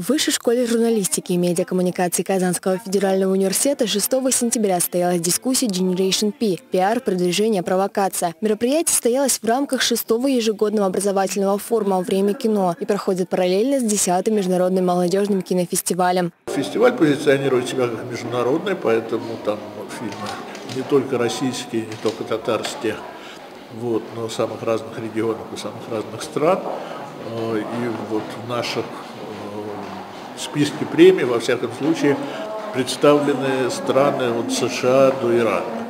В Высшей школе журналистики и медиакоммуникации Казанского федерального университета 6 сентября состоялась дискуссия Generation P – пиар, продвижение, провокация. Мероприятие состоялось в рамках шестого ежегодного образовательного форума «Время кино» и проходит параллельно с 10-м международным молодежным кинофестивалем. Фестиваль позиционирует себя как международный, поэтому там фильмы не только российские, не только татарские, вот, но самых разных регионов и самых разных стран. Э, и вот в наших списке премий, во всяком случае, представлены страны от США до Ирана.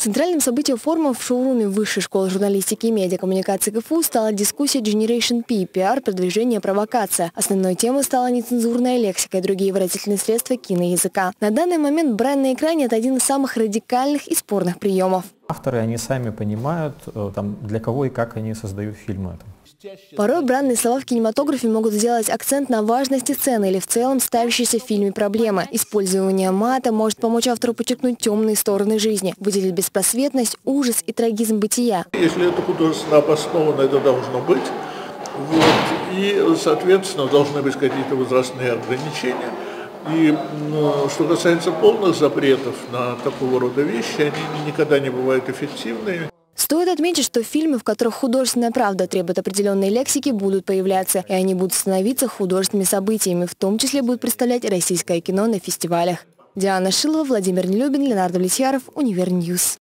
Центральным событием форума в шоуруме Высшей школы журналистики и медиакоммуникации КФУ стала дискуссия Generation P – пиар, продвижение, провокация. Основной темой стала нецензурная лексика и другие выразительные средства киноязыка. На данный момент брань на экране – это один из самых радикальных и спорных приемов. Авторы, они сами понимают, э, там, для кого и как они создают фильмы. Порой бранные слова в кинематографе могут сделать акцент на важности сцены или в целом ставящейся в фильме проблемы. Использование мата может помочь автору подчеркнуть темные стороны жизни, выделить беспросветность, ужас и трагизм бытия. Если это художественно обосновано, это должно быть. Вот. И, соответственно, должны быть какие-то возрастные ограничения. И что касается полных запретов на такого рода вещи, они никогда не бывают эффективными. Стоит отметить, что фильмы, в которых художественная правда требует определенной лексики, будут появляться, и они будут становиться художественными событиями, в том числе будут представлять российское кино на фестивалях. Диана Шилова, Владимир Нелюбин, Леонард Валетьяров, Univer News.